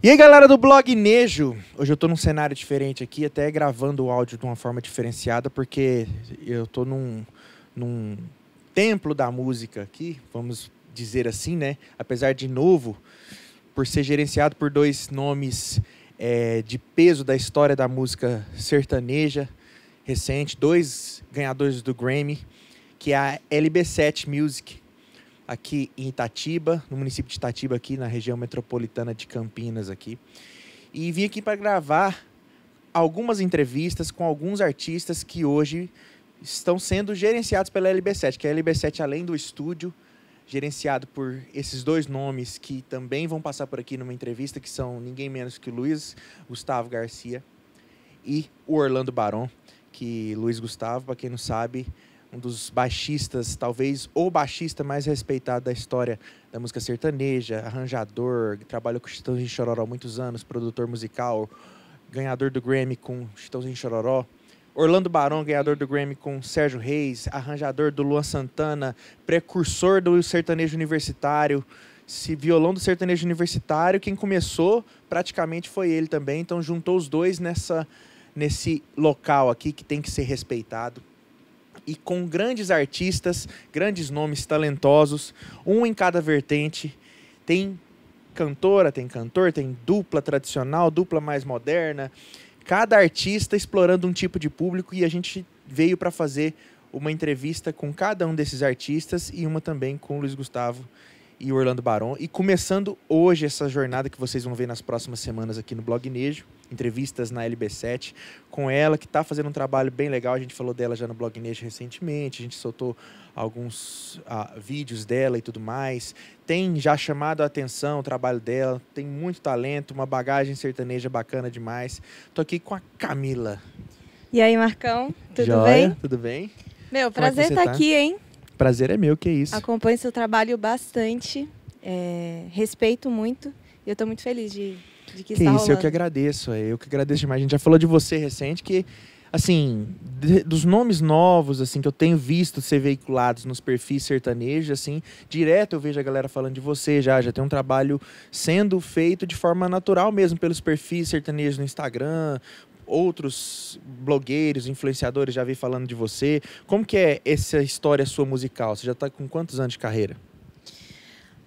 E aí, galera do blog Nejo, hoje eu tô num cenário diferente aqui, até gravando o áudio de uma forma diferenciada, porque eu tô num, num templo da música aqui, vamos dizer assim, né? Apesar de novo, por ser gerenciado por dois nomes é, de peso da história da música sertaneja recente, dois ganhadores do Grammy, que é a LB7 Music aqui em Itatiba, no município de Itatiba, aqui na região metropolitana de Campinas aqui. E vim aqui para gravar algumas entrevistas com alguns artistas que hoje estão sendo gerenciados pela LB7, que é a LB7 além do estúdio, gerenciado por esses dois nomes que também vão passar por aqui numa entrevista, que são ninguém menos que Luiz Gustavo Garcia e o Orlando Baron, que Luiz Gustavo, para quem não sabe, um dos baixistas, talvez o baixista mais respeitado da história da música sertaneja, arranjador, trabalhou com Chitãozinho Chororó há muitos anos, produtor musical, ganhador do Grammy com Chitãozinho Chororó. Orlando Barão, ganhador do Grammy com Sérgio Reis, arranjador do Luan Santana, precursor do sertanejo universitário, se violão do sertanejo universitário, quem começou praticamente foi ele também, então juntou os dois nessa nesse local aqui que tem que ser respeitado e com grandes artistas, grandes nomes talentosos, um em cada vertente. Tem cantora, tem cantor, tem dupla tradicional, dupla mais moderna. Cada artista explorando um tipo de público e a gente veio para fazer uma entrevista com cada um desses artistas e uma também com o Luiz Gustavo e Orlando Baron. E começando hoje essa jornada que vocês vão ver nas próximas semanas aqui no Blog Nejo entrevistas na LB7 com ela, que está fazendo um trabalho bem legal. A gente falou dela já no Blog Nation recentemente, a gente soltou alguns ah, vídeos dela e tudo mais. Tem já chamado a atenção o trabalho dela, tem muito talento, uma bagagem sertaneja bacana demais. Tô aqui com a Camila. E aí, Marcão, tudo Joia, bem? Tudo bem? Meu, Como é prazer você estar tá? aqui, hein? Prazer é meu, que isso. Acompanho seu trabalho bastante, é, respeito muito e eu estou muito feliz de, de que, Que isso, eu rolando. que agradeço. é, Eu que agradeço demais. A gente já falou de você recente, que, assim, de- dos nomes novos, assim, que eu tenho visto ser veiculados nos perfis sertanejos, assim, direto eu vejo a galera falando de você já. Já tem um trabalho sendo feito de forma natural mesmo pelos perfis sertanejos no Instagram. Outros blogueiros, influenciadores já vi falando de você. Como que é essa história sua musical? Você já está com quantos anos de carreira?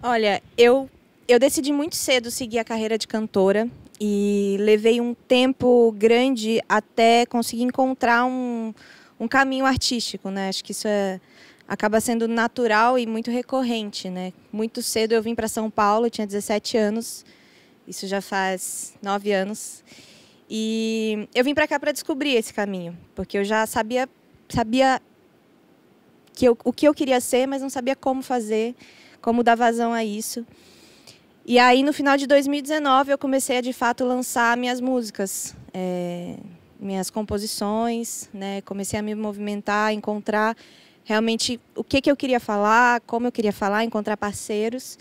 Olha, eu, eu decidi muito cedo seguir a carreira de cantora e levei um tempo grande até conseguir encontrar um, um caminho artístico, né? Acho que isso é, acaba sendo natural e muito recorrente, né? Muito cedo eu vim para São Paulo, tinha 17 anos, isso já faz nove anos, e eu vim para cá para descobrir esse caminho, porque eu já sabia, sabia que eu, o que eu queria ser, mas não sabia como fazer como dar vazão a isso. E aí, no final de 2019, eu comecei a, de fato, lançar minhas músicas, é, minhas composições, né? Comecei a me movimentar, encontrar realmente o que, que eu queria falar, como eu queria falar, encontrar parceiros.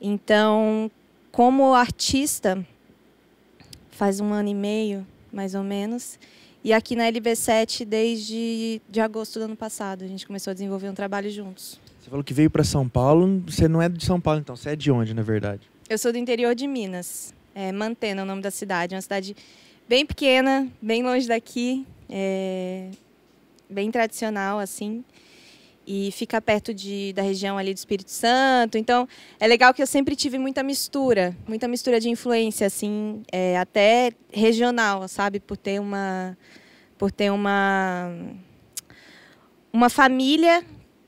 Então, como artista, faz um ano e meio, mais ou menos, e aqui na LB7 desde de agosto do ano passado. A gente começou a desenvolver um trabalho juntos. Você falou que veio para São Paulo. Você não é de São Paulo, então. Você é de onde, na verdade? Eu sou do interior de Minas, é Mantena é o nome da cidade. É uma cidade bem pequena, bem longe daqui, é, bem tradicional, assim. E fica perto de, da região ali do Espírito Santo. Então, é legal que eu sempre tive muita mistura, muita mistura de influência, assim, é, até regional, sabe? Por ter uma, por ter uma, uma família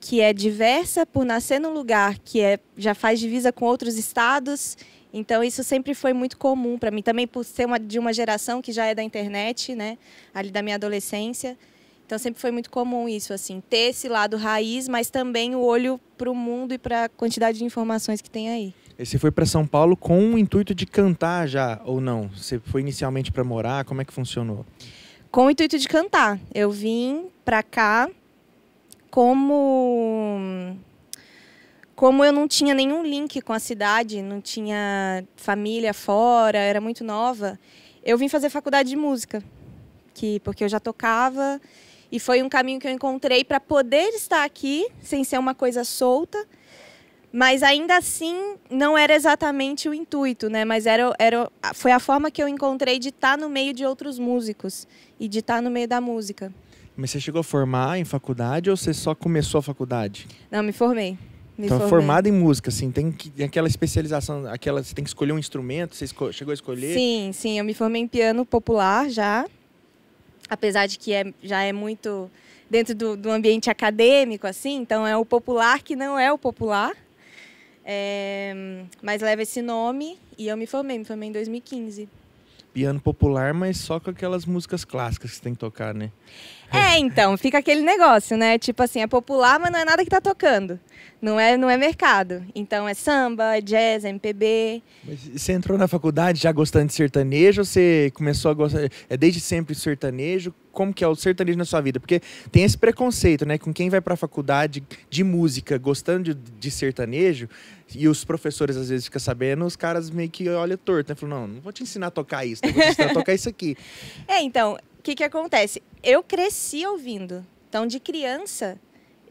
que é diversa por nascer num lugar que é, já faz divisa com outros estados. Então, isso sempre foi muito comum para mim. Também por ser uma, de uma geração que já é da internet, né? Ali da minha adolescência. Então, sempre foi muito comum isso, assim. Ter esse lado raiz, mas também o olho para o mundo e para a quantidade de informações que tem aí. E você foi para São Paulo com o intuito de cantar já, ou não? Você foi inicialmente para morar? Como é que funcionou? Com o intuito de cantar. Eu vim para cá como como eu não tinha nenhum link com a cidade, não tinha família fora, era muito nova, eu vim fazer faculdade de música, que porque eu já tocava e foi um caminho que eu encontrei para poder estar aqui sem ser uma coisa solta, Mas ainda assim, não era exatamente o intuito, né? Mas era, era, foi a forma que eu encontrei de estar no meio de outros músicos e de estar no meio da música. Mas você chegou a formar em faculdade ou você só começou a faculdade? Não, me formei. Me então, formei. formada em música, assim, tem, que, tem aquela especialização, aquela, você tem que escolher um instrumento, você chegou a escolher? Sim, sim, eu me formei em piano popular já, apesar de que é, já é muito dentro do, do ambiente acadêmico, assim, então é o popular que não é o popular, é, mas leva esse nome e eu me formei, me formei em 2015. Piano popular, mas só com aquelas músicas clássicas que você tem que tocar, né? É, então, fica aquele negócio, né? Tipo assim, é popular, mas não é nada que tá tocando. Não é, não é mercado. Então é samba, é jazz, é MPB. Mas você entrou na faculdade já gostando de sertanejo ou você começou a gostar. É desde sempre sertanejo? Como que é o sertanejo na sua vida? Porque tem esse preconceito, né? Com quem vai para a faculdade de música gostando de, de, sertanejo, e os professores às vezes ficam sabendo, os caras meio que olham torto, né? Falam, não, não vou te ensinar a tocar isso, né? vou te ensinar a tocar isso aqui. É, então, que, que acontece? Eu cresci ouvindo. Então, de criança,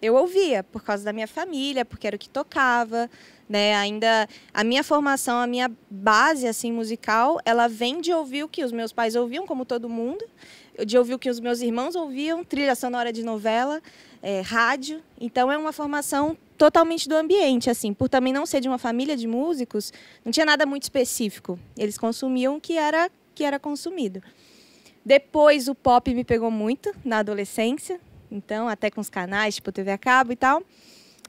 eu ouvia por causa da minha família, porque era o que tocava, né? Ainda a minha formação, a minha base assim musical, ela vem de ouvir o que os meus pais ouviam, como todo mundo, de ouvir o que os meus irmãos ouviam, trilha sonora de novela, é, rádio. Então é uma formação totalmente do ambiente, assim, por também não ser de uma família de músicos, não tinha nada muito específico. Eles consumiam o que era que era consumido. Depois o pop me pegou muito na adolescência, então até com os canais, tipo TV a cabo e tal.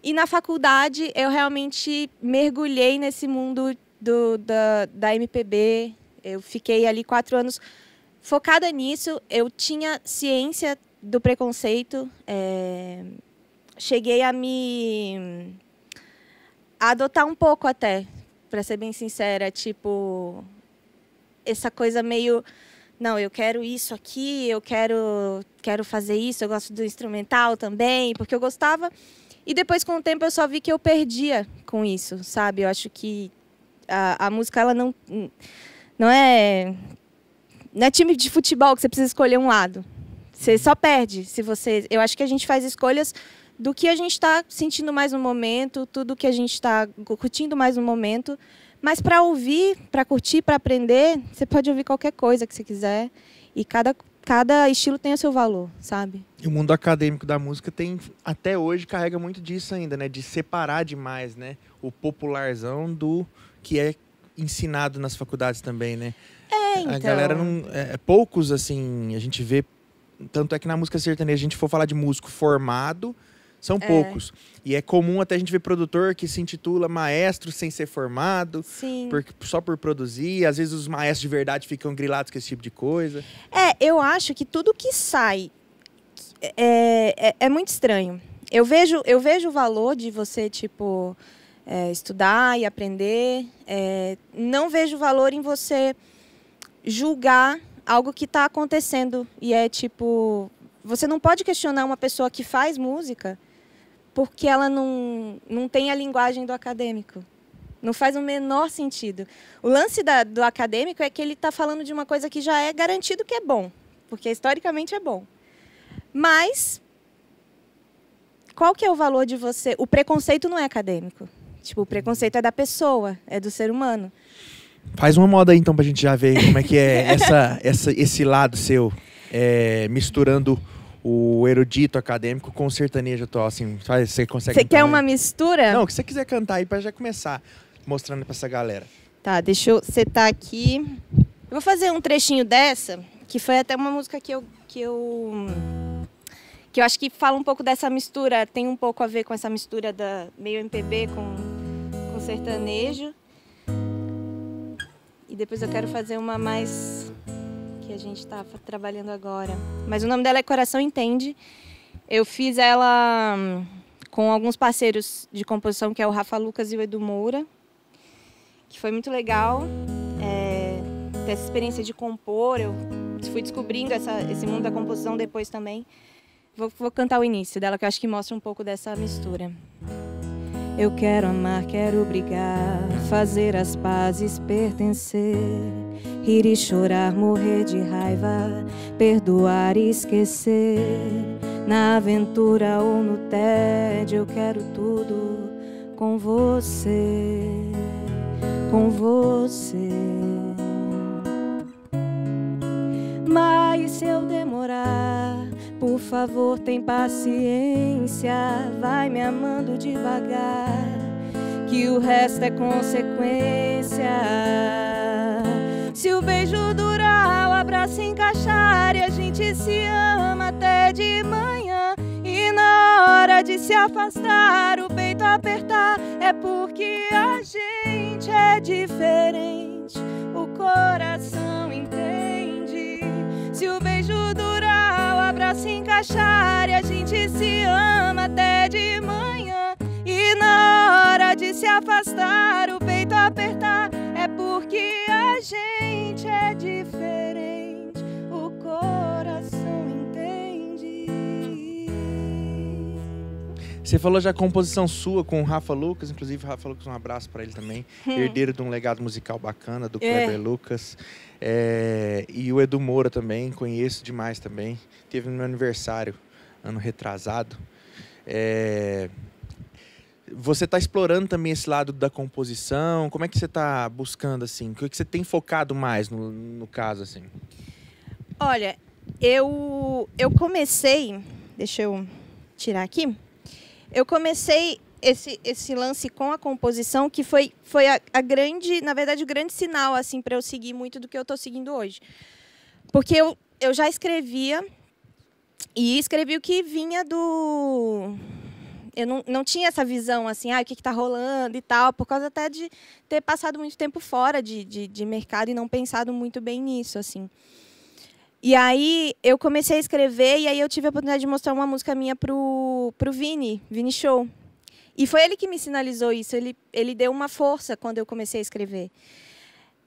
E na faculdade eu realmente mergulhei nesse mundo do, da, da MPB. Eu fiquei ali quatro anos focada nisso. Eu tinha ciência do preconceito. É... Cheguei a me a adotar um pouco até, para ser bem sincera, tipo essa coisa meio não, eu quero isso aqui, eu quero, quero fazer isso, eu gosto do instrumental também, porque eu gostava. E depois, com o tempo, eu só vi que eu perdia com isso, sabe? Eu acho que a, a música, ela não, não é... Não é time de futebol que você precisa escolher um lado. Você só perde se você... Eu acho que a gente faz escolhas do que a gente está sentindo mais no momento, tudo que a gente está curtindo mais no momento. Mas para ouvir, para curtir, para aprender, você pode ouvir qualquer coisa que você quiser. E cada, cada estilo tem o seu valor, sabe? E o mundo acadêmico da música tem, até hoje, carrega muito disso ainda, né? De separar demais, né? O popularzão do que é ensinado nas faculdades também, né? É, então. A galera não. É, é, poucos, assim, a gente vê. Tanto é que na música sertaneja, a gente for falar de músico formado, são é. poucos. E é comum até a gente ver produtor que se intitula maestro sem ser formado, por, só por produzir. Às vezes os maestros de verdade ficam grilados com esse tipo de coisa. É, eu acho que tudo que sai é, é, é muito estranho. Eu vejo, eu vejo o valor de você, tipo, é, estudar e aprender. É, não vejo valor em você julgar algo que está acontecendo. E é tipo. Você não pode questionar uma pessoa que faz música porque ela não, não tem a linguagem do acadêmico. Não faz o menor sentido. O lance da, do acadêmico é que ele está falando de uma coisa que já é garantido que é bom, porque historicamente é bom. Mas qual que é o valor de você? O preconceito não é acadêmico. Tipo, o preconceito é da pessoa, é do ser humano. Faz uma moda aí, então, para a gente já ver como é que é essa, essa, esse lado seu, é, misturando o erudito acadêmico com o sertanejo atual, assim, você consegue... Você quer uma mistura? Não, o que você quiser cantar aí para já começar mostrando para essa galera. Tá, deixa eu setar aqui. Eu vou fazer um trechinho dessa, que foi até uma música que eu... Que eu que eu acho que fala um pouco dessa mistura, tem um pouco a ver com essa mistura da meio MPB com, com sertanejo. E depois eu quero fazer uma mais a gente está trabalhando agora. Mas o nome dela é Coração Entende. Eu fiz ela hum, com alguns parceiros de composição, que é o Rafa Lucas e o Edu Moura, que foi muito legal. É, ter essa experiência de compor, eu fui descobrindo essa, esse mundo da composição depois também. Vou, vou cantar o início dela, que eu acho que mostra um pouco dessa mistura. Eu quero amar, quero brigar, fazer as pazes, pertencer, rir e chorar, morrer de raiva, perdoar e esquecer. Na aventura ou no tédio, eu quero tudo com você, com você. Mas se eu demorar, por favor, tem paciência, vai me amando devagar, que o resto é consequência. Se o beijo durar, o abraço encaixar e a gente se ama até de manhã. E na hora de se afastar, o peito apertar, é porque a gente é diferente. O coração entende. Se o beijo durar, o abraço encaixar e a gente se ama até de manhã. E na hora de se afastar, o peito apertar, é porque Você falou já composição sua com o Rafa Lucas, inclusive Rafa Lucas, um abraço para ele também. Herdeiro de um legado musical bacana do Hum. É. Kleber Lucas. É, e o Edu Moura também, conheço demais também. Teve no meu aniversário, ano retrasado. É, você está explorando também esse lado da composição? Como é que você está buscando assim? O que que você tem focado mais no, no caso assim? Olha, eu, eu comecei. Deixa eu tirar aqui. Eu comecei esse, esse lance com a composição, que foi, foi a, a grande, na verdade, o grande sinal assim para eu seguir muito do que eu estou seguindo hoje. Porque eu, eu já escrevia e escrevi o que vinha do. Eu não, não tinha essa visão assim, ah, o que está rolando e tal, por causa até de ter passado muito tempo fora de, de, de mercado e não pensado muito bem nisso, assim. E aí eu comecei a escrever e aí eu tive a oportunidade de mostrar uma música minha pro, pro Vini, Vini Show. E foi ele que me sinalizou isso, ele, ele deu uma força quando eu comecei a escrever.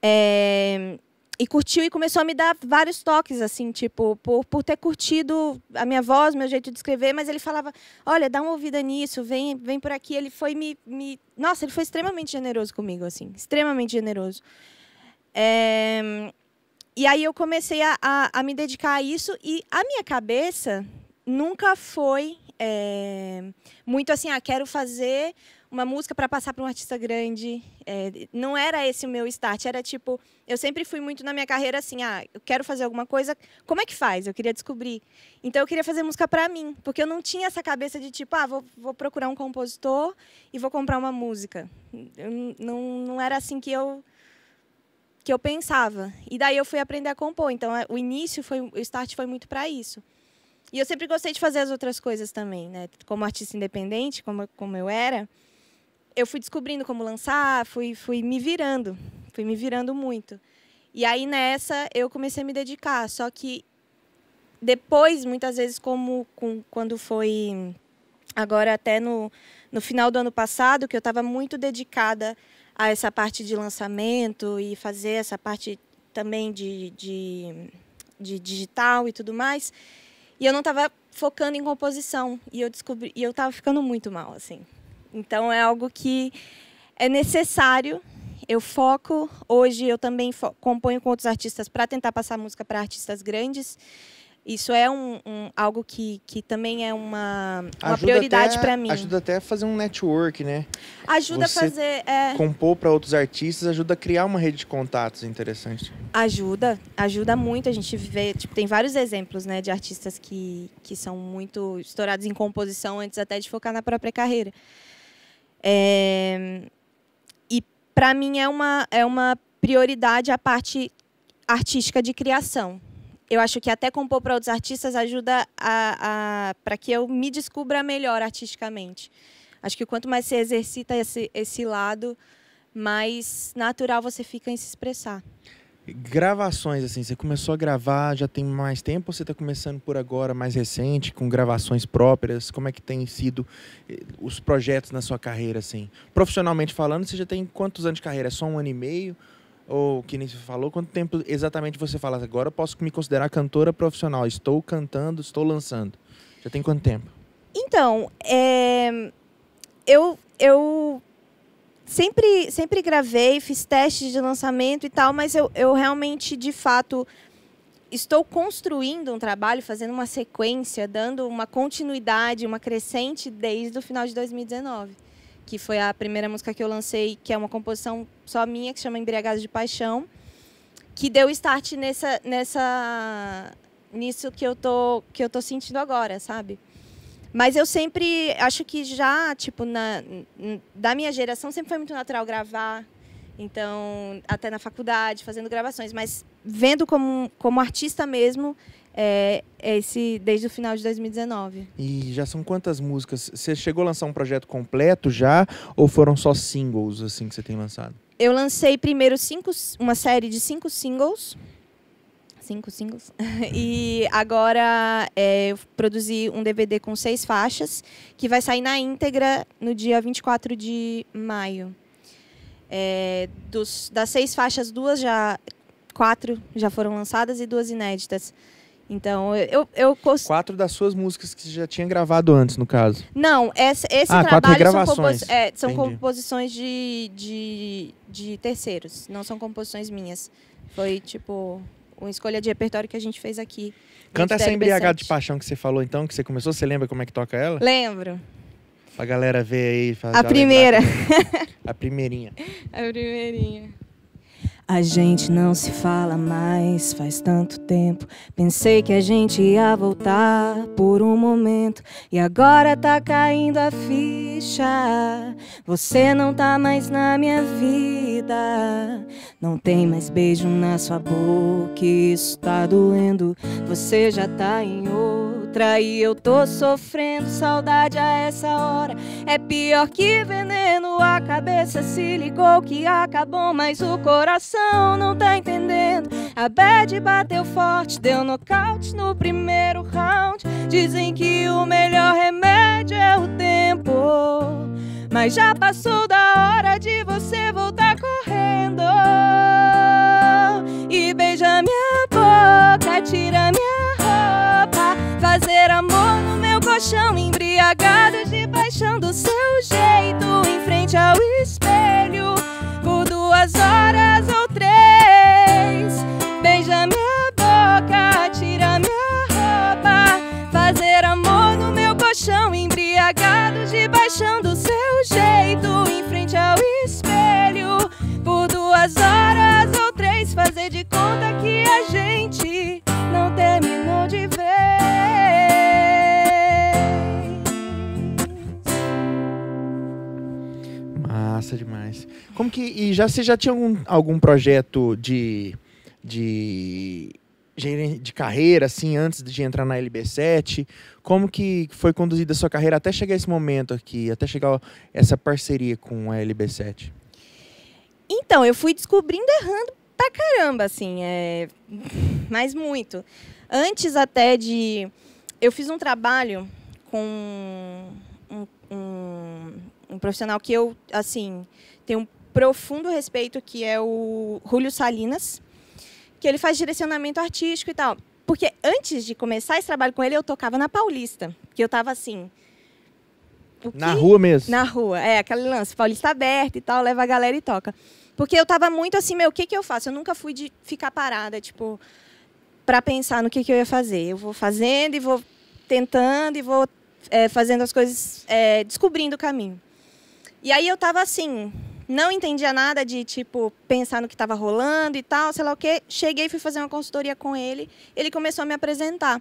É, e curtiu e começou a me dar vários toques, assim, tipo, por, por ter curtido a minha voz, meu jeito de escrever, mas ele falava, olha, dá uma ouvida nisso, vem, vem por aqui. Ele foi me, me... Nossa, ele foi extremamente generoso comigo, assim, extremamente generoso. É, E aí eu comecei a, a, a me dedicar a isso e a minha cabeça nunca foi é, muito assim, ah, quero fazer uma música para passar para um artista grande. É, não era esse o meu start, era tipo, eu sempre fui muito na minha carreira assim, ah, eu quero fazer alguma coisa, como é que faz? Eu queria descobrir. Então eu queria fazer música para mim, porque eu não tinha essa cabeça de tipo, ah, vou, vou procurar um compositor e vou comprar uma música. Eu, não, não era assim que eu que eu pensava. E daí eu fui aprender a compor. Então é, o início foi o start foi muito para isso. E eu sempre gostei de fazer as outras coisas também, né? Como artista independente, como, como eu era, eu fui descobrindo como lançar, fui, fui me virando, fui me virando muito. E aí nessa eu comecei a me dedicar. Só que depois, muitas vezes, como com, quando foi agora até no, no final do ano passado, que eu estava muito dedicada a essa parte de lançamento e fazer essa parte também de, de, de digital e tudo mais. E eu não estava focando em composição. E eu descobri, e eu estava ficando muito mal, assim. Então é algo que é necessário. Eu foco. Hoje eu também componho com outros artistas para tentar passar música para artistas grandes. Isso é um, um- algo que, que também é uma, uma prioridade para mim. Ajuda até a fazer um network, né? Ajuda Você a fazer. é, Compor para outros artistas ajuda a criar uma rede de contatos interessante. Ajuda, ajuda muito. A gente vê, tipo, tem vários exemplos, né, de artistas que, que são muito estourados em composição antes até de focar na própria carreira. É, e para mim é uma, é uma prioridade a parte artística de criação. Eu acho que até compor para outros artistas ajuda a, a para que eu me descubra melhor artisticamente. Acho que quanto mais você exercita esse, esse lado, mais natural você fica em se expressar. Gravações, assim, você começou a gravar já tem mais tempo ou você está começando por agora, mais recente, com gravações próprias? Como é que tem sido eh, os projetos na sua carreira, assim? Profissionalmente falando, você já tem quantos anos de carreira? É só um ano e meio? Ou, que nem você falou, quanto tempo exatamente você fala? Agora eu posso me considerar cantora profissional, estou cantando, estou lançando. Já tem quanto tempo? Então, é, eu, eu sempre, sempre gravei, fiz testes de lançamento e tal, mas eu, eu realmente, de fato, estou construindo um trabalho, fazendo uma sequência, dando uma continuidade, uma crescente desde o final de 2019. Que foi a primeira música que eu lancei, que é uma composição só minha, que chama Embriagados de Paixão, que deu start nessa, nessa, nisso que eu tô, que eu tô sentindo agora, sabe? Mas eu sempre acho que já, tipo, na, da minha geração sempre foi muito natural gravar. Então, até na faculdade, fazendo gravações. Mas vendo como, como artista mesmo, é, é esse desde o final de 2019. E já são quantas músicas? Você chegou a lançar um projeto completo já? Ou foram só singles, assim, que você tem lançado? Eu lancei primeiro cinco, uma série de cinco singles cinco singles. e agora é, eu produzi um DVD com seis faixas, que vai sair na íntegra no dia 24 de maio. É, dos, das seis faixas, duas já. Quatro já foram lançadas e duas inéditas. Então, eu, eu cost... Quatro das suas músicas que você já tinha gravado antes, no caso. Não, esse, esse ah, trabalho são, compos... é, são composições de, de, de terceiros, não são composições minhas. Foi tipo uma escolha de repertório que a gente fez aqui. Canta essa embriagada de paixão que você falou então, que você começou, você lembra como é que toca ela? Lembro. Pra galera ver aí. A primeira. A primeirinha. A primeirinha. A gente não se fala mais faz tanto tempo. Pensei que a gente ia voltar por um momento. E agora tá caindo a ficha. Você não tá mais na minha vida. Não tem mais beijo na sua boca. Isso tá doendo. Você já tá em outra. E eu tô sofrendo saudade a essa hora. É pior que veneno. A cabeça se ligou que acabou, mas o coração não tá entendendo. A bad bateu forte, deu nocaute no primeiro round. Dizem que o melhor remédio é o tempo. Mas já passou da hora de você voltar correndo. E beija minha boca, tira minha. Fazer amor no meu colchão, embriagado de paixão do seu jeito. Em frente ao espelho, já, você já tinha algum, algum projeto de, de, de carreira, assim, antes de entrar na LB7? Como que foi conduzida a sua carreira até chegar esse momento aqui, até chegar essa parceria com a LB7? Então, eu fui descobrindo errando pra caramba, assim, é... mas muito. Antes até de. Eu fiz um trabalho com um, um, um profissional que eu, assim, tenho profundo respeito, que é o Julio Salinas, que ele faz direcionamento artístico e tal. Porque antes de começar esse trabalho com ele, eu tocava na Paulista. Porque eu estava assim. Na rua mesmo? Na rua, é, aquele lance, Paulista aberta e tal, leva a galera e toca. Porque eu estava muito assim, meu, o que, que eu faço? Eu nunca fui de ficar parada, tipo, para pensar no que, que eu ia fazer. Eu vou fazendo e vou tentando e vou é, fazendo as coisas, é, descobrindo o caminho. E aí eu tava assim, não entendia nada de, tipo, pensar no que estava rolando e tal, sei lá o quê. Cheguei e fui fazer uma consultoria com ele. Ele começou a me apresentar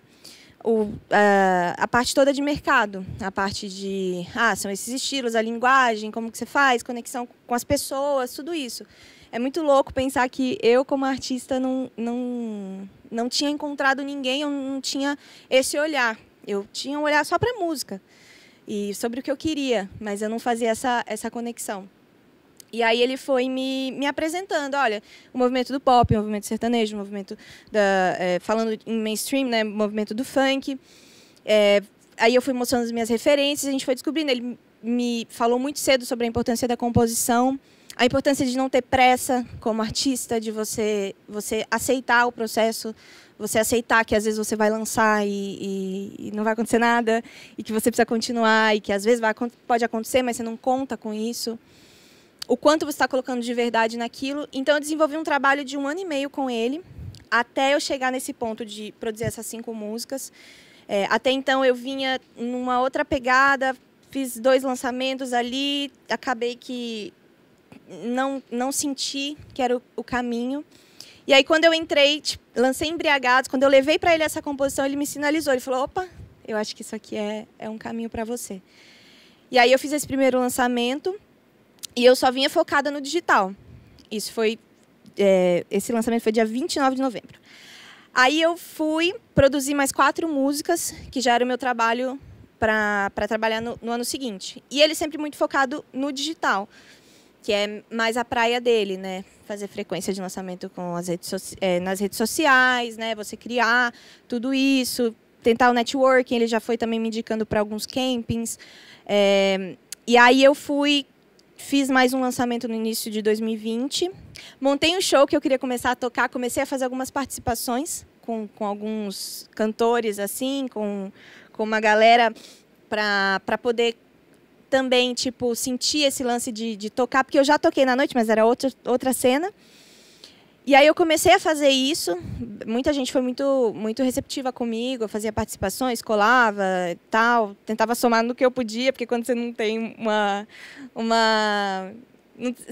o, uh, a parte toda de mercado. A parte de, ah, são esses estilos, a linguagem, como que você faz, conexão com as pessoas, tudo isso. É muito louco pensar que eu, como artista, não, não, não tinha encontrado ninguém, eu não tinha esse olhar. Eu tinha um olhar só para música e sobre o que eu queria, mas eu não fazia essa, essa conexão. E aí ele foi me, me apresentando, olha, o movimento do pop, o movimento sertanejo, o movimento da, é, falando em mainstream, né, o movimento do funk. É, aí eu fui mostrando as minhas referências, a gente foi descobrindo. Ele me falou muito cedo sobre a importância da composição, a importância de não ter pressa como artista, de você você aceitar o processo você aceitar que às vezes você vai lançar e, e, e, não vai acontecer nada, e que você precisa continuar, e que às vezes vai, pode acontecer, mas você não conta com isso. O quanto você está colocando de verdade naquilo. Então, eu desenvolvi um trabalho de um ano e meio com ele, até eu chegar nesse ponto de produzir essas cinco músicas. É, até então, eu vinha numa outra pegada, fiz dois lançamentos ali, acabei que não, não senti que era o, o caminho. E aí, quando eu entrei, tipo, lancei Embriagados, quando eu levei para ele essa composição, ele me sinalizou. Ele falou: opa, eu acho que isso aqui é, é um caminho para você. E aí, eu fiz esse primeiro lançamento e eu só vinha focada no digital. Isso foi. É, esse lançamento foi dia 29 de novembro. Aí eu fui produzir mais quatro músicas, que já era o meu trabalho para trabalhar no, no ano seguinte. E ele sempre muito focado no digital que é mais a praia dele, né? Fazer frequência de lançamento com as redes é, nas redes sociais, né? Você criar tudo isso, tentar o networking. Ele já foi também me indicando para alguns campings. É, e aí eu fui, fiz mais um lançamento no início de 2020. Montei um show que eu queria começar a tocar. Comecei a fazer algumas participações com, com alguns cantores, assim, com, com uma galera para poder também, tipo, sentir esse lance de, de tocar, porque eu já toquei na noite, mas era outra, outra cena. E aí eu comecei a fazer isso. Muita gente foi muito, muito receptiva comigo. Eu fazia participações, colava, tal, tentava somar no que eu podia, porque quando você não tem uma, uma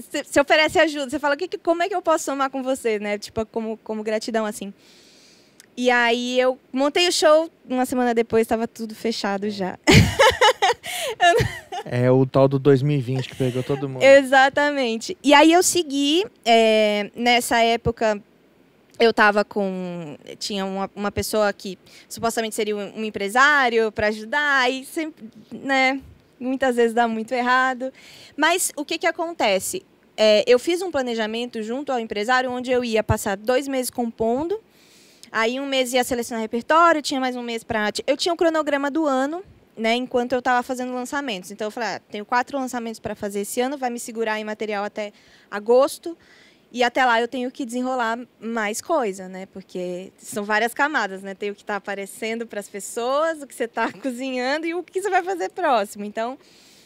você oferece ajuda, você fala que, como é que eu posso somar com você, né? Tipo como, como gratidão assim. E aí eu montei o show, uma semana depois estava tudo fechado já. é o tal do 2020 que pegou todo mundo. Exatamente. E aí eu segui, é, nessa época eu estava com. Tinha uma, uma pessoa que supostamente seria um, um empresário para ajudar, e sempre, né? Muitas vezes dá muito errado. Mas o que, que acontece? É, eu fiz um planejamento junto ao empresário onde eu ia passar dois meses compondo Aí um mês ia selecionar repertório, tinha mais um mês para. Eu tinha um cronograma do ano, né, enquanto eu estava fazendo lançamentos. Então eu falei, ah, tenho quatro lançamentos para fazer esse ano, vai me segurar em material até agosto. E até lá eu tenho que desenrolar mais coisa, né? Porque são várias camadas, né? Tem o que está aparecendo para as pessoas, o que você está cozinhando e o que você vai fazer próximo. Então,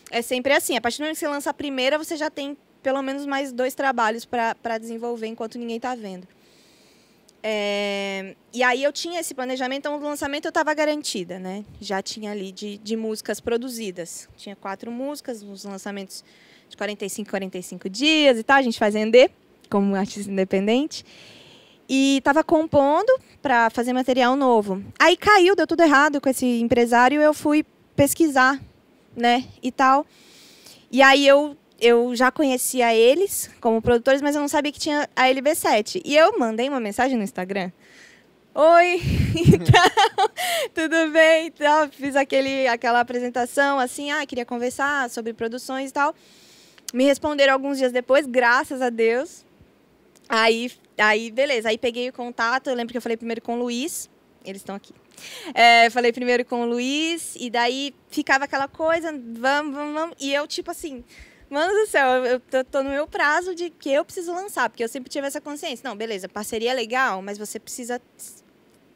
é sempre assim. A partir do momento que você lança a primeira, você já tem pelo menos mais dois trabalhos para desenvolver enquanto ninguém está vendo. É, e aí eu tinha esse planejamento, então o lançamento eu estava garantida, né? Já tinha ali de, de músicas produzidas. Tinha quatro músicas, os lançamentos de 45, 45 dias e tal. A gente faz render como artista independente. E estava compondo para fazer material novo. Aí caiu, deu tudo errado com esse empresário. Eu fui pesquisar, né? E tal. E aí eu eu já conhecia eles como produtores, mas eu não sabia que tinha a LB7. E eu mandei uma mensagem no Instagram. Oi, então, tudo bem? Então, fiz aquele, aquela apresentação assim, ah, queria conversar sobre produções e tal. Me responderam alguns dias depois, graças a Deus. Aí, aí beleza, aí peguei o contato, eu lembro que eu falei primeiro com o Luiz, eles estão aqui. É, falei primeiro com o Luiz, e daí ficava aquela coisa, vamos, vamos, vamos. E eu, tipo assim, Mano do céu, eu tô, tô, no meu prazo de que eu preciso lançar, porque eu sempre tive essa consciência. Não, beleza, parceria é legal, mas você precisa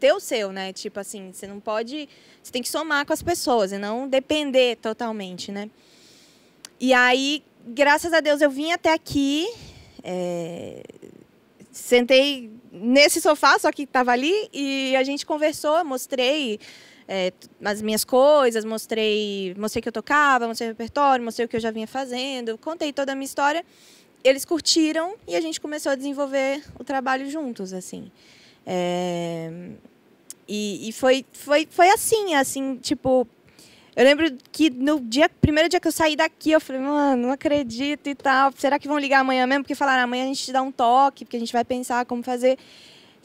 ter o seu, né? Tipo assim, você não pode. Você tem que somar com as pessoas e não depender totalmente, né? E aí, graças a Deus, eu vim até aqui. É, sentei nesse sofá, só que estava ali, e a gente conversou, mostrei é, as minhas coisas, mostrei, mostrei que eu tocava, mostrei o repertório, mostrei o que eu já vinha fazendo, contei toda a minha história. Eles curtiram e a gente começou a desenvolver o trabalho juntos, assim. É, e, e foi, foi, foi assim, assim, tipo, eu lembro que no dia, primeiro dia que eu saí daqui, eu falei, mano, não acredito e tal. Será que vão ligar amanhã mesmo? Porque falaram, amanhã a gente te dá um toque, porque a gente vai pensar como fazer.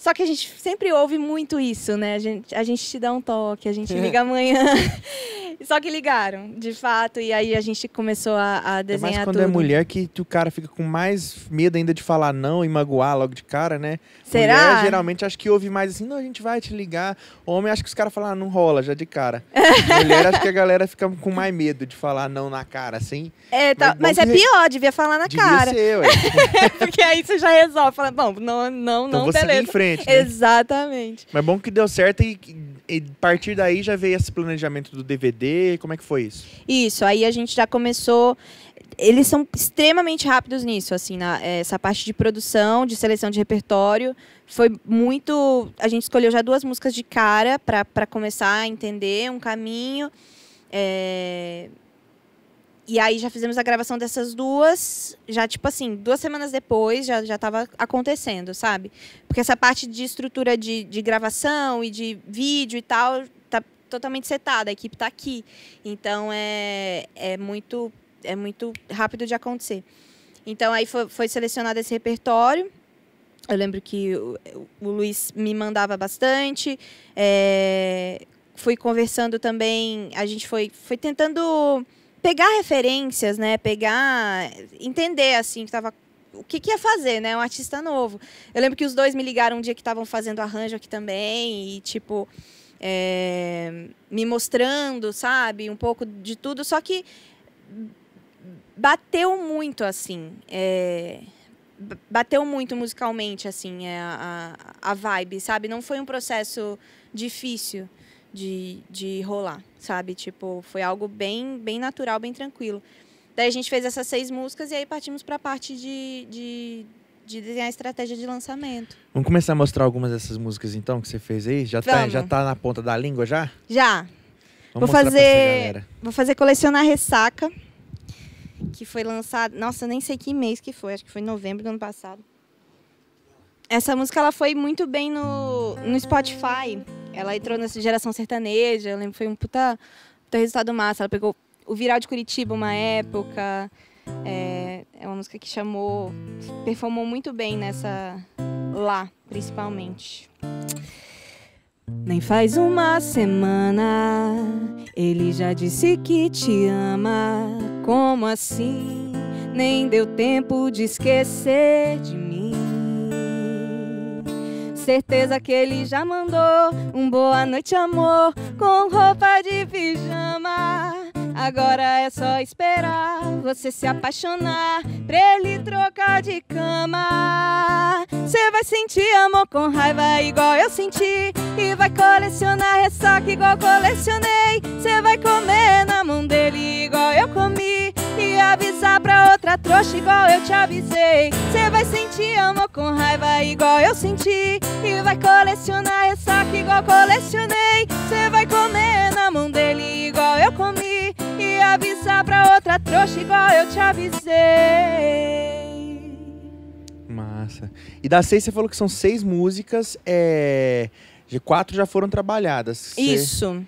Só que a gente sempre ouve muito isso, né? A gente, a gente te dá um toque, a gente liga amanhã. Só que ligaram, de fato, e aí a gente começou a, a desenhar é mais quando tudo. é mulher que o cara fica com mais medo ainda de falar não e magoar logo de cara, né? Será? Mulher, geralmente, acho que ouve mais assim, não, a gente vai te ligar. Homem, acho que os caras falam, ah, não rola, já de cara. mulher, acho que a galera fica com mais medo de falar não na cara, assim. É, tá, mas, mas é pior, devia falar na devia cara. Ser, ué. Porque aí você já resolve, fala, bom, não, não, então não, beleza. em frente, né? Exatamente. Mas bom que deu certo e e a partir daí já veio esse planejamento do DVD, como é que foi isso? Isso, aí a gente já começou eles são extremamente rápidos nisso, assim, na, essa parte de produção, de seleção de repertório, foi muito. A gente escolheu já duas músicas de cara para começar a entender um caminho. É, e aí já fizemos a gravação dessas duas, já tipo assim, duas semanas depois já, já tava acontecendo, sabe? Porque essa parte de estrutura de, de gravação e de vídeo e tal tá totalmente setada, a equipe tá aqui. Então é, é muito é muito rápido de acontecer. Então aí foi, foi selecionado esse repertório. Eu lembro que o, o Luiz me mandava bastante. É, fui conversando também, a gente foi, foi tentando pegar referências, né? Pegar, entender assim que tava o que, que ia fazer, né? Um artista novo. Eu lembro que os dois me ligaram um dia que estavam fazendo arranjo aqui também e tipo é, me mostrando, sabe, um pouco de tudo. Só que bateu muito assim. É, bateu muito musicalmente assim é, a, a vibe, sabe? Não foi um processo difícil de, de rolar, sabe? Tipo, foi algo bem, bem natural, bem tranquilo. Daí a gente fez essas seis músicas e aí partimos para a parte de, de, de desenhar a estratégia de lançamento. Vamos começar a mostrar algumas dessas músicas então que você fez aí? Já tá, já tá na ponta da língua já? Já. Vamos vou fazer, vou fazer colecionar ressaca, que foi lançado, nossa, nem sei que mês que foi, acho que foi novembro do ano passado. Essa música ela foi muito bem no, no Spotify. Ela entrou nessa geração sertaneja, eu lembro foi um puta, puta resultado massa. Ela pegou o Viral de Curitiba uma época. É, é uma música que chamou, performou muito bem nessa lá, principalmente. Nem faz uma semana, ele já disse que te ama. Como assim? Nem deu tempo de esquecer de mim. Certeza que ele já mandou um boa noite, amor, com roupa de pijama. Agora é só esperar você se apaixonar pra ele trocar de cama. Você vai sentir amor com raiva igual eu senti. E vai colecionar ressaca igual colecionei. Você vai comer na mão dele igual eu comi. E avisar pra outra trouxa igual eu te avisei. Você vai sentir amor com raiva igual eu senti. Colecionar ressaca igual colecionei. Você vai comer na mão dele igual eu comi. E avisar pra outra trouxa igual eu te avisei. Massa. E das seis, você falou que são seis músicas. É... De quatro já foram trabalhadas. Isso.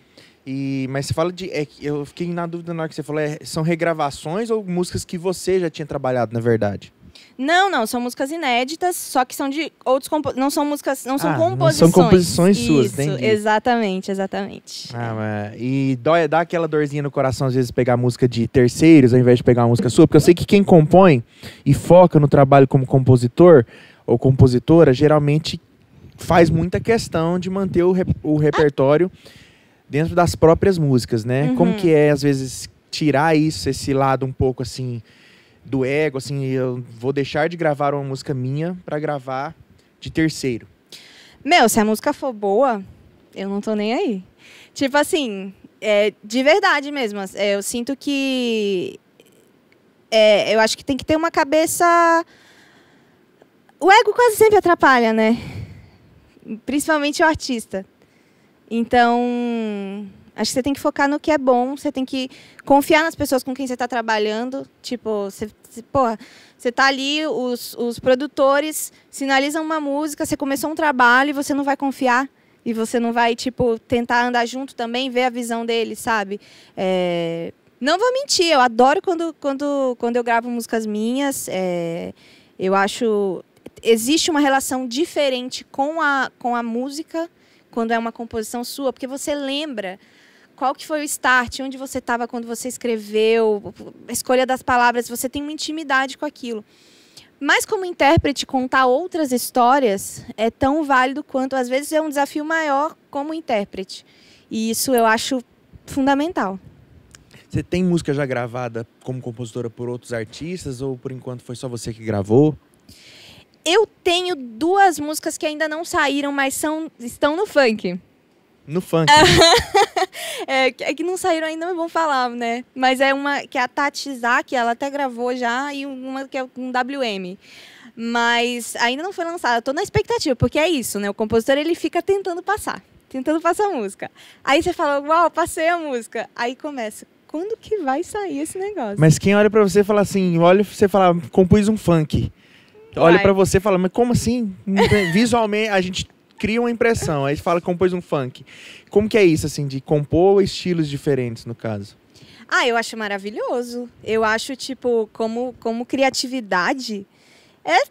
E, mas você fala de. É, eu fiquei na dúvida na hora que você falou, é, são regravações ou músicas que você já tinha trabalhado, na verdade? Não, não, são músicas inéditas, só que são de outros não são músicas, não são ah, composições. Não são composições Isso, suas, entendi. Exatamente, exatamente. Ah, mas, e dói, dá aquela dorzinha no coração às vezes pegar música de terceiros ao invés de pegar uma música sua, porque eu sei que quem compõe e foca no trabalho como compositor ou compositora, geralmente faz muita questão de manter o, rep o repertório dentro das próprias músicas, né? Uhum. Como que é às vezes tirar isso, esse lado um pouco assim do ego, assim, eu vou deixar de gravar uma música minha para gravar de terceiro. Meu, se a música for boa, eu não tô nem aí. Tipo assim, é, de verdade mesmo. É, eu sinto que. É, eu acho que tem que ter uma cabeça. O ego quase sempre atrapalha, né? Principalmente o artista. Então, Acho que você tem que focar no que é bom, você tem que confiar nas pessoas com quem você está trabalhando. Tipo, você, porra, você tá ali, os, os produtores sinalizam uma música, você começou um trabalho e você não vai confiar. E você não vai, tipo, tentar andar junto também, ver a visão deles, sabe? É... Não vou mentir, eu adoro quando, quando, quando eu gravo músicas minhas. É... Eu acho. Existe uma relação diferente com a, com a música quando é uma composição sua, porque você lembra qual que foi o start, onde você estava quando você escreveu, a escolha das palavras, você tem uma intimidade com aquilo. Mas como intérprete, contar outras histórias é tão válido quanto, às vezes, é um desafio maior como intérprete. E isso eu acho fundamental. Você tem música já gravada como compositora por outros artistas ou por enquanto foi só você que gravou? Eu tenho duas músicas que ainda não saíram, mas são, estão no funk. No funk. é, é, que não saíram ainda, mas vamos falar, né? Mas é uma que é a Tati Zaki, ela até gravou já, e uma que é um WM. Mas ainda não foi lançada. Estou na expectativa, porque é isso, né? O compositor ele fica tentando passar, tentando passar a música. Aí você fala, uau, passei a música. Aí começa, quando que vai sair esse negócio. Mas quem olha pra você e fala assim, olha você fala, compus um funk. Olha Vai. pra você e fala, mas como assim? Visualmente, a gente cria uma impressão, aí fala compôs um funk. Como que é isso, assim, de compor estilos diferentes, no caso? Ah, eu acho maravilhoso. Eu acho, tipo, como, como criatividade, é.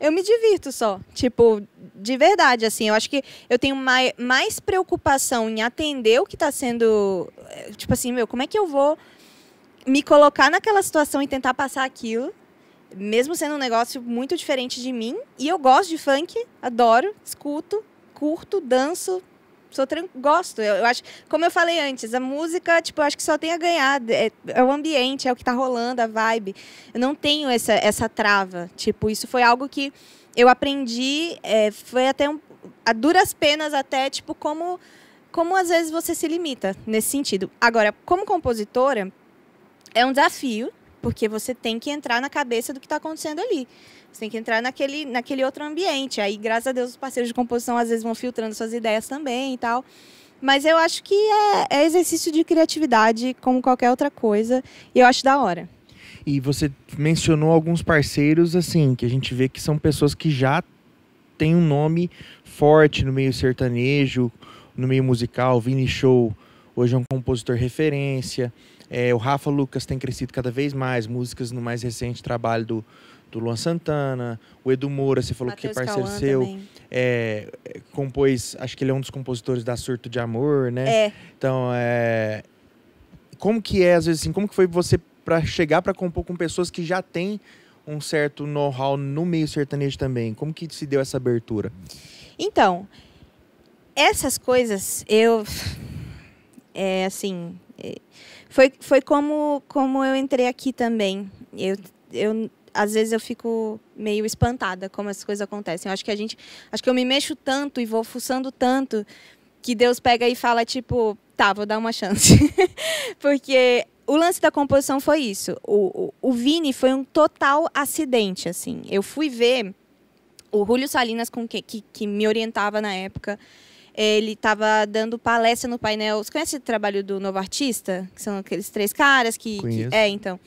Eu me divirto só. Tipo, de verdade, assim. Eu acho que eu tenho mai, mais preocupação em atender o que tá sendo. eh, Tipo assim, meu, como é que eu vou me colocar naquela situação e tentar passar aquilo? Mesmo sendo um negócio muito diferente de mim. E eu gosto de funk, adoro, escuto, curto, danço. Sou tran- gosto. Eu, eu acho como eu falei antes, a música, tipo, acho que só tem a ganhar. É, é o ambiente, é o que tá rolando, a vibe. Eu não tenho essa, essa trava. Tipo, isso foi algo que eu aprendi, é, foi até um, a duras penas até, tipo, como, como às vezes você se limita nesse sentido. Agora, como compositora, é um desafio, porque você tem que entrar na cabeça do que está acontecendo ali. Você tem que entrar naquele, naquele outro ambiente. Aí, graças a Deus, os parceiros de composição às vezes vão filtrando suas ideias também e tal. Mas eu acho que é, é exercício de criatividade, como qualquer outra coisa. E eu acho da hora. E você mencionou alguns parceiros, assim, que a gente vê que são pessoas que já têm um nome forte no meio sertanejo, no meio musical. Vini Show hoje é um compositor referência. É, o Rafa Lucas tem crescido cada vez mais, músicas no mais recente trabalho do, do Luan Santana. O Edu Moura, você falou que é parceiro Cauã seu. É, é, compôs, acho que ele é um dos compositores da Surto de Amor, né? É, Então, é... Como que é, às vezes, assim, como que foi você para chegar para compor com pessoas que já têm um certo know-how no meio sertanejo também? Como que se deu essa abertura? Então, essas coisas, eu. É assim. é, foi, foi como, como eu entrei aqui também. Eu, eu, às vezes eu fico meio espantada como essas coisas acontecem. Eu acho que a gente. Acho que eu me mexo tanto e vou fuçando tanto que Deus pega e fala, tipo, tá, vou dar uma chance. Porque o lance da composição foi isso. O, o, o Vini foi um total acidente, assim. Eu fui ver o Julio Salinas, com que, que, que me orientava na época, ele estava dando palestra no painel. Você conhece o trabalho do Novo Artista? Que são aqueles três caras que. que- é, então.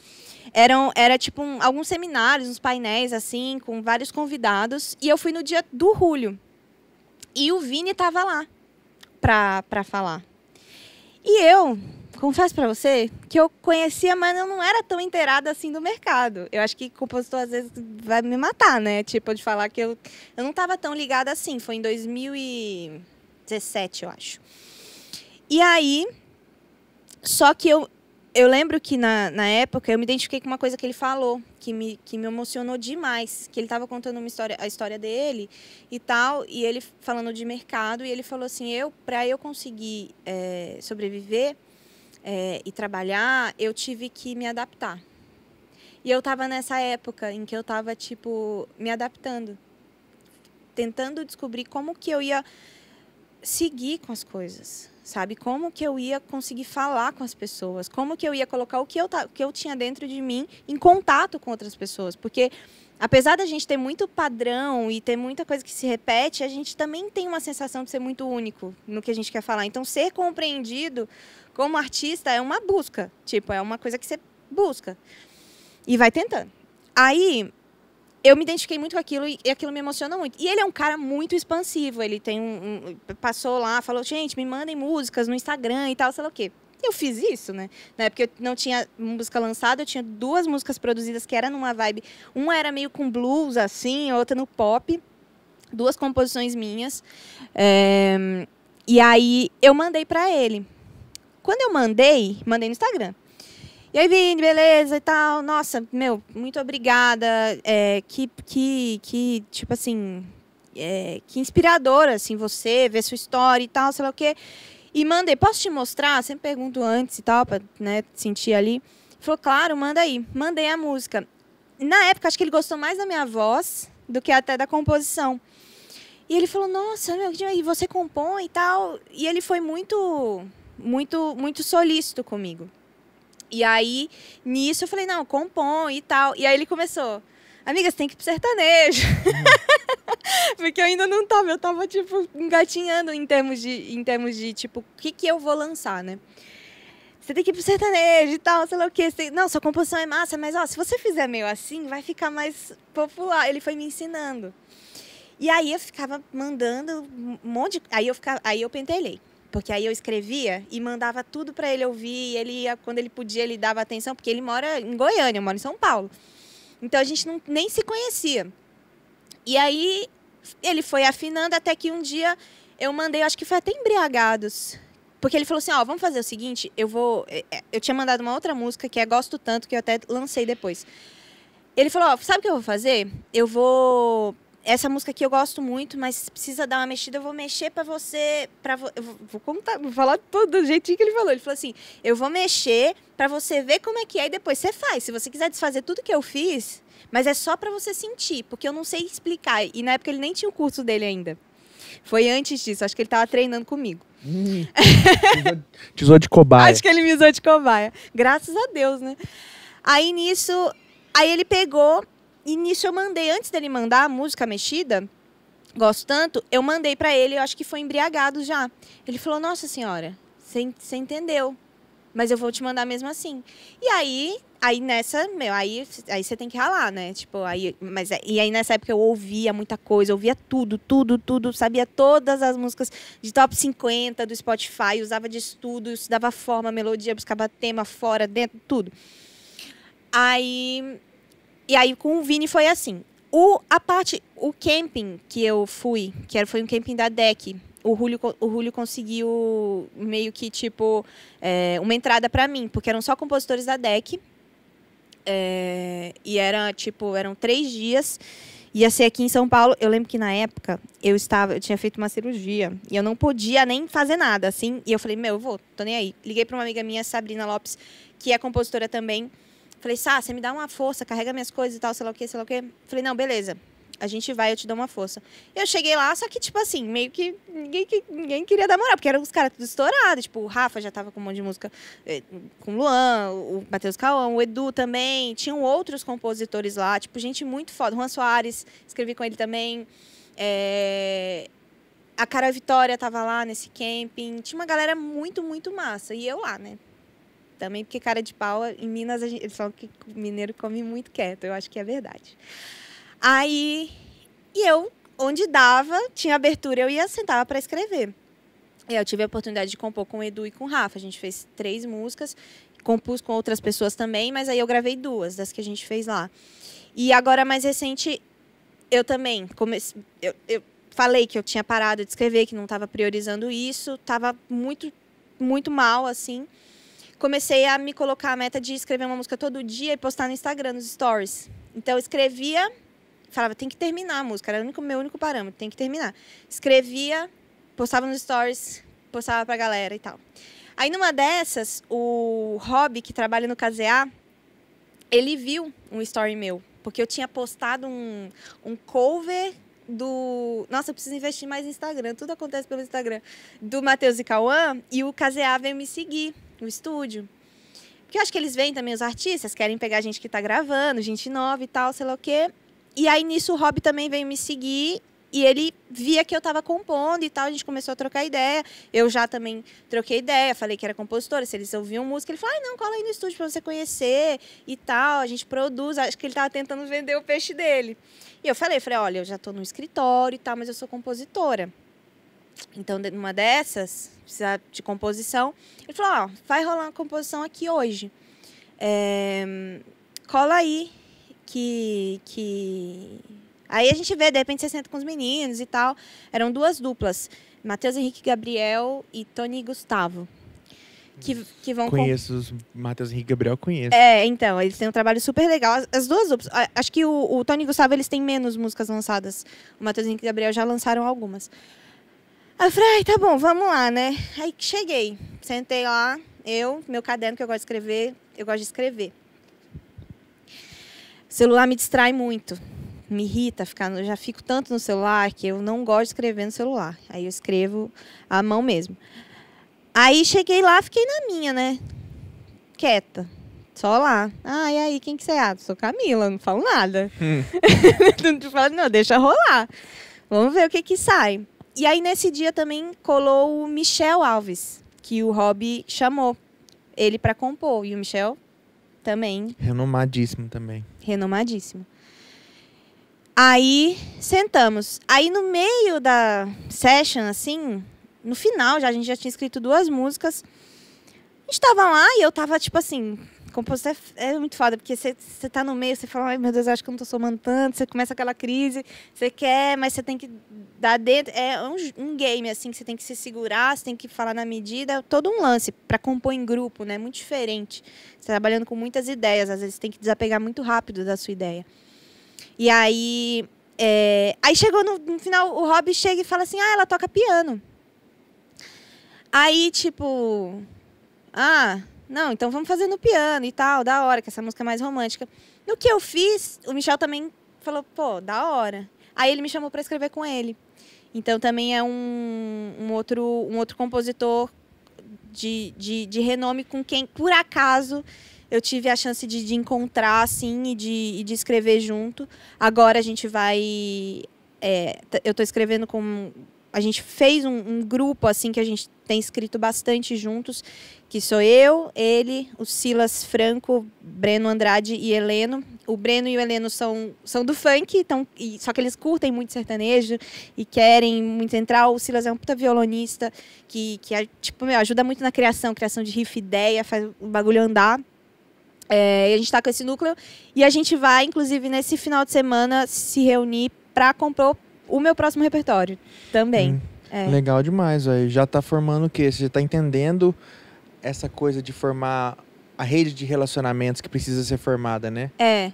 Eram, era tipo um- alguns seminários, uns painéis, assim, com vários convidados. E eu fui no dia do Julio. E o Vini estava lá pra, pra falar. E eu, confesso pra você, que eu conhecia, mas eu não era tão inteirada assim do mercado. Eu acho que compositor às vezes vai me matar, né? Tipo, de falar que eu, eu não estava tão ligada assim. Foi em 2017, eu acho. E aí, só que eu, eu lembro que na, na época eu me identifiquei com uma coisa que ele falou, que me, que me emocionou demais. Que ele estava contando uma história, a história dele e tal, e ele falando de mercado, e ele falou assim: eu, para eu conseguir eh, sobreviver eh, e trabalhar, eu tive que me adaptar. E eu estava nessa época em que eu estava, tipo, me adaptando. Tentando descobrir como que eu ia seguir com as coisas, sabe? Como que eu ia conseguir falar com as pessoas, como que eu ia colocar o que eu, o que eu tinha dentro de mim em contato com outras pessoas, porque apesar da gente ter muito padrão e ter muita coisa que se repete, a gente também tem uma sensação de ser muito único no que a gente quer falar. Então, ser compreendido como artista é uma busca, tipo, é uma coisa que você busca e vai tentando. Aí eu me identifiquei muito com aquilo e aquilo me emociona muito. E ele é um cara muito expansivo. Ele tem um, um- passou lá, falou: "Gente, me mandem músicas no Instagram e tal, sei lá o quê". Eu fiz isso, né? Na época eu não tinha música lançada, eu tinha duas músicas produzidas que eram numa vibe. Uma era meio com blues, assim, outra no pop. Duas composições minhas. É, E aí eu mandei pra ele. Quando eu mandei, mandei no Instagram. E aí, Vini, beleza e tal. Nossa, meu, muito obrigada. É, que, que, que, tipo assim, é, que inspiradora, assim, você, ver sua história e tal, sei lá o quê. E mandei, posso te mostrar? Sempre pergunto antes e tal, pra né, sentir ali. Falou, claro, manda aí. Mandei a música. Na época, acho que ele gostou mais da minha voz do que até da composição. E ele falou, nossa, meu, e você compõe e tal. E ele foi muito, muito, muito solícito comigo. E aí, nisso, eu falei, não, compõe e tal. E aí ele começou, amiga, você tem que ir pro sertanejo. Porque eu ainda não tava, eu tava, tipo, engatinhando em termos de, em termos de tipo, o que, que eu vou lançar, né? você tem que ir pro sertanejo e tal, sei lá o quê. Tem... Não, sua composição é massa, mas ó, se você fizer meio assim, vai ficar mais popular. Ele foi me ensinando. E aí eu ficava mandando um monte de... Aí eu, ficava... aí eu pentelei. Porque aí eu escrevia e mandava tudo para ele ouvir. E ele ia, quando ele podia, ele dava atenção, porque ele mora em Goiânia, eu moro em São Paulo. Então a gente não, nem se conhecia. E aí ele foi afinando até que um dia eu mandei, acho que foi até embriagados. Porque ele falou assim, ó, vamos fazer o seguinte, eu vou. É, é, eu tinha mandado uma outra música que é Gosto Tanto, que eu até lancei depois. Ele falou, ó, sabe o que eu vou fazer? Eu vou. Essa música aqui eu gosto muito, mas precisa dar uma mexida, eu vou mexer para você. Pra vo... Eu vou contar, vou falar todo do jeitinho que ele falou. Ele falou assim: eu vou mexer para você ver como é que é e depois você faz. Se você quiser desfazer tudo que eu fiz, mas é só para você sentir, porque eu não sei explicar. E na época ele nem tinha o curso dele ainda. Foi antes disso, acho que ele estava treinando comigo. Hum, tesouro de cobaia. Acho que ele me usou de cobaia. Graças a Deus, né? Aí nisso, aí ele pegou, e nisso eu mandei, antes dele mandar a música mexida, gosto tanto, eu mandei para ele, eu acho que foi embriagado já. Ele falou: Nossa senhora, você entendeu mas eu vou te mandar mesmo assim. E aí, aí nessa, meu, aí, aí você tem que ralar, né? Tipo, aí, mas é, e aí nessa época eu ouvia muita coisa, ouvia tudo, tudo, tudo, sabia todas as músicas de top 50 do Spotify, usava de estudo, dava forma, melodia, buscava tema fora, dentro, tudo. Aí e aí com o Vini foi assim. O a parte o camping que eu fui, que era foi um camping da DEC, o Julio, o Julio conseguiu meio que, tipo, é, uma entrada para mim, porque eram só compositores da DEC. É, e era, tipo, eram três dias. Ia ser aqui em São Paulo. Eu lembro que na época eu estava, eu tinha feito uma cirurgia e eu não podia nem fazer nada, assim. E eu falei, meu, eu vou, tô nem aí. Liguei para uma amiga minha, Sabrina Lopes, que é compositora também. Falei, Sá, você me dá uma força, carrega minhas coisas e tal, sei lá o quê, sei lá o quê. Falei, não, beleza a gente vai, eu te dou uma força. Eu cheguei lá, só que, tipo assim, meio que ninguém, que, ninguém queria dar moral, porque eram os caras tudo estourados. Tipo, o Rafa já tava com um monte de música eh, com o Luan, o Matheus Cauã, o Edu também. Tinham outros compositores lá, tipo, gente muito foda. Juan Soares, escrevi com ele também. É... A Cara Vitória tava lá nesse camping. Tinha uma galera muito, muito massa. E eu lá, né? Também porque cara de pau, em Minas, gente, eles falam que mineiro come muito quieto. Eu acho que é verdade. Aí, e eu, onde dava, tinha abertura, eu ia sentava para escrever. Eu tive a oportunidade de compor com o Edu e com o Rafa. A gente fez três músicas, compus com outras pessoas também, mas aí eu gravei duas das que a gente fez lá. E agora, mais recente, eu também comecei. Eu, eu falei que eu tinha parado de escrever, que não estava priorizando isso, estava muito, muito mal, assim. Comecei a me colocar a meta de escrever uma música todo dia e postar no Instagram, nos stories. Então, eu escrevia falava, tem que terminar a música, era o único, meu único parâmetro, tem que terminar. Escrevia, postava nos stories, postava pra galera e tal. Aí numa dessas, o Rob, que trabalha no KZA, ele viu um story meu, porque eu tinha postado um, um cover do. Nossa, eu preciso investir mais no Instagram, tudo acontece pelo Instagram. Do Matheus e Cauã, e o KZA veio me seguir no estúdio. Porque eu acho que eles veem também os artistas, querem pegar gente que está gravando, gente nova e tal, sei lá o quê. E aí nisso o Rob também veio me seguir e ele via que eu estava compondo e tal, a gente começou a trocar ideia. Eu já também troquei ideia, falei que era compositora, se eles ouviam música, ele falou: "Ai, não, cola aí no estúdio para você conhecer e tal, a gente produz". Acho que ele estava tentando vender o peixe dele. E eu falei, falei: "Olha, eu já estou no escritório e tal, mas eu sou compositora". Então, numa dessas, precisa de composição. Ele falou: "Ó, vai rolar uma composição aqui hoje. É, cola aí que, que. Aí a gente vê, de repente você senta com os meninos e tal. Eram duas duplas. Matheus Henrique Gabriel e Tony Gustavo. Que, que vão conheço com... os Matheus Henrique Gabriel conheço é então eles têm um trabalho super legal as, as duas duplas acho que o, o Tony e Gustavo eles têm menos músicas lançadas o Matheus Henrique Gabriel já lançaram algumas aí eu falei ai tá bom vamos lá né aí cheguei sentei lá eu meu caderno que eu gosto de escrever eu gosto de escrever o celular me distrai muito, me irrita ficar, eu já fico tanto no celular que eu não gosto de escrever no celular. Aí eu escrevo à mão mesmo. Aí cheguei lá, fiquei na minha, né? Quieta. Só lá. Ah, e aí, quem que você é? Ah, sou Camila, não falo nada. Hum. não falo, não, deixa rolar. Vamos ver o que que sai. E aí, nesse dia também colou o Michel Alves, que o Rob chamou ele para compor. E o Michel também. Renomadíssimo também. Renomadíssimo. Aí sentamos. Aí no meio da session, assim, no final já a gente já tinha escrito duas músicas. A gente tava lá e eu tava tipo assim, composição é, é muito foda, porque você tá no meio, você fala, ai meu Deus, eu acho que eu não tô somando tanto, você começa aquela crise, você quer, mas você tem que dar dentro. É um, um game, assim, que você tem que se segurar, você tem que falar na medida, é todo um lance para compor em grupo, né? Muito diferente. Você tá trabalhando com muitas ideias, às vezes você tem que desapegar muito rápido da sua ideia. E aí. É, aí chegou no, no final, o Rob chega e fala assim: ah, ela toca piano. Aí, tipo. Ah, não, então vamos fazer no piano e tal, da hora, que essa música é mais romântica. No que eu fiz, o Michel também falou, pô, da hora. Aí ele me chamou para escrever com ele. Então também é um, um, outro, um outro compositor de, de, de renome com quem, por acaso, eu tive a chance de, de encontrar, assim, e de, e de escrever junto. Agora a gente vai. É, eu estou escrevendo com. A gente fez um, um, grupo, assim, que a gente tem escrito bastante juntos, que sou eu, ele, o Silas Franco, Breno Andrade e Heleno. O Breno e o Heleno são, são do funk, então, e, só que eles curtem muito sertanejo e querem muito entrar. O Silas é um puta violonista que, que tipo, meu, ajuda muito na criação, criação de riff, ideia, faz o bagulho andar. É, a gente está com esse núcleo e a gente vai, inclusive, nesse final de semana, se reunir para compor o meu próximo repertório também. Hum, é. Legal demais, aí já está formando o quê? Você já está entendendo essa coisa de formar a rede de relacionamentos que precisa ser formada, né? É.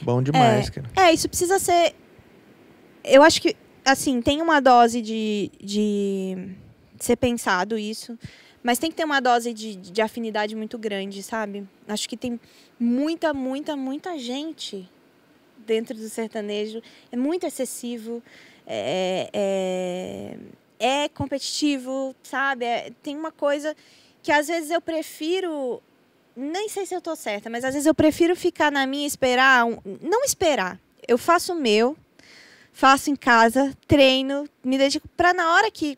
Bom demais, é, cara. É, isso precisa ser. Eu acho que, assim, tem uma dose de, de ser pensado isso, mas tem que ter uma dose de, de afinidade muito grande, sabe? Acho que tem muita, muita, muita gente dentro do sertanejo. É muito excessivo. É, é, é competitivo, sabe? É, tem uma coisa que às vezes eu prefiro. Nem sei se eu tô certa, mas às vezes eu prefiro ficar na minha esperar. Não esperar. Eu faço o meu, faço em casa, treino, me dedico para na hora que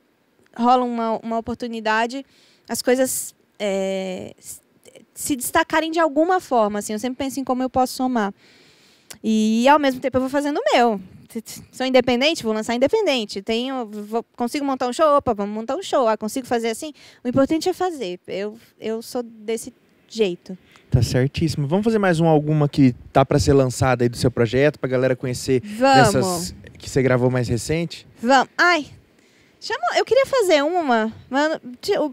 rola uma, uma oportunidade, as coisas é, se destacarem de alguma forma. Assim, eu sempre penso em como eu posso somar. E ao mesmo tempo eu vou fazendo o meu sou independente, vou lançar independente. Tenho, vou, consigo montar um show, opa, vamos montar um show. Ah, consigo fazer assim? O importante é fazer. Eu, eu sou desse jeito. Tá certíssimo. Vamos fazer mais um alguma que tá para ser lançada aí do seu projeto, pra galera conhecer Vamos. dessas que você gravou mais recente? Vamos. Ai, Chama, eu queria fazer uma, mano.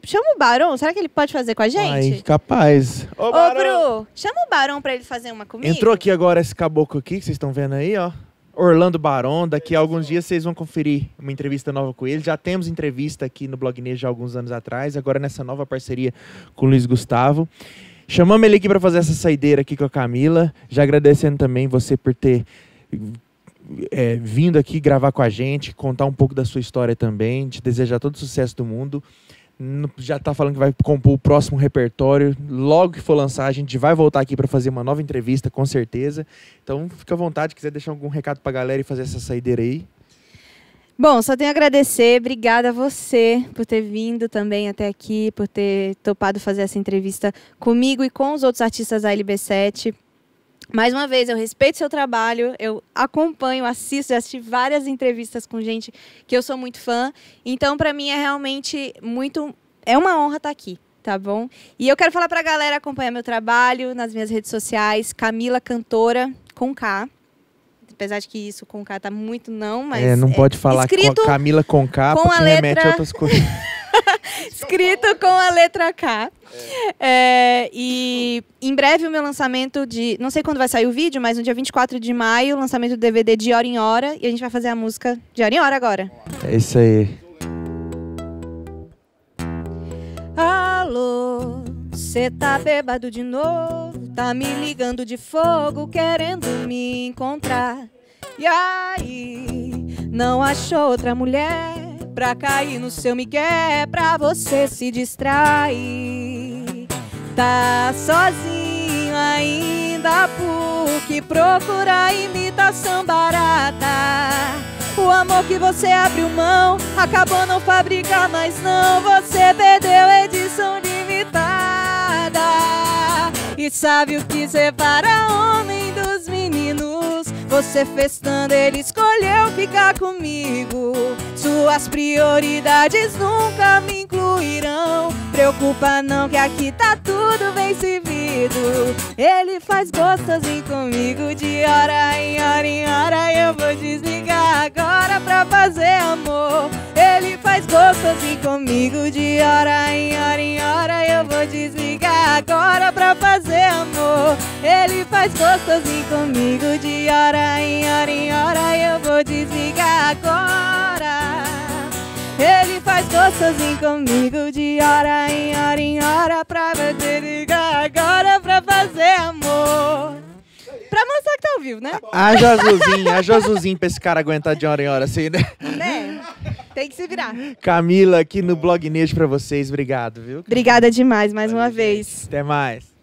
Chama o Barão, será que ele pode fazer com a gente? Ai, capaz. Ô, Ô Bru, chama o Barão pra ele fazer uma comigo. Entrou aqui agora esse caboclo aqui que vocês estão vendo aí, ó. Orlando Baron. Daqui a alguns dias vocês vão conferir uma entrevista nova com ele. Já temos entrevista aqui no Blog Nejo há alguns anos atrás, agora nessa nova parceria com o Luiz Gustavo. Chamamos ele aqui para fazer essa saideira aqui com a Camila. Já agradecendo também você por ter é, vindo aqui gravar com a gente, contar um pouco da sua história também. Te desejar todo o sucesso do mundo já está falando que vai compor o próximo repertório. Logo que for lançar, a gente vai voltar aqui para fazer uma nova entrevista, com certeza. Então, fica à vontade, quiser deixar algum recado para a galera e fazer essa saideira aí. Bom, só tenho a agradecer. Obrigada a você por ter vindo também até aqui, por ter topado fazer essa entrevista comigo e com os outros artistas da LB7. Mais uma vez, eu respeito seu trabalho, eu acompanho, assisto, já assisti várias entrevistas com gente que eu sou muito fã. Então, para mim é realmente muito é uma honra estar tá aqui, tá bom? E eu quero falar para a galera acompanhar meu trabalho nas minhas redes sociais, Camila Cantora com K. Apesar de que isso com K tá muito não, mas É, não pode falar com Camila com K, com porque a letra... remete a outras coisas. escrito com a letra K. É. É, e em breve o meu lançamento de. Não sei quando vai sair o vídeo, mas no dia 24 de maio, lançamento do DVD de hora em hora. E a gente vai fazer a música de hora em hora agora. É isso aí. Alô, cê tá bêbado de novo? Tá me ligando de fogo, querendo me encontrar. E aí, não achou outra mulher? pra cair no seu migué, pra você se distrair. Tá sozinho ainda porque procura imitação barata. O amor que você abriu mão acabou não fabricar mais não. Você perdeu edição limitada. Ele sabe o que separa homem dos meninos. Você festando, ele escolheu ficar comigo. Suas prioridades nunca me incluirão. Preocupa não que aqui tá tudo bem servido. Ele faz gostosinho comigo de hora em hora em hora. Eu vou desligar agora pra fazer amor. Ele faz gostosinho comigo de hora em hora em hora. Eu vou desligar agora pra fazer amor. Ele faz gostosinho comigo de hora em hora em hora. Eu vou desligar agora. Ele faz gostosinho comigo de hora em hora em hora pra desligar agora pra fazer amor. Pra mostrar que tá ao vivo, né? Haja azulzinho, haja azulzinho pra esse cara aguentar de hora em hora assim, né? Né? Tem que se virar. Camila, aqui no Blog Nejo pra vocês. Obrigado, viu? Obrigada demais mais uma Valeu, vez. gente. Até mais.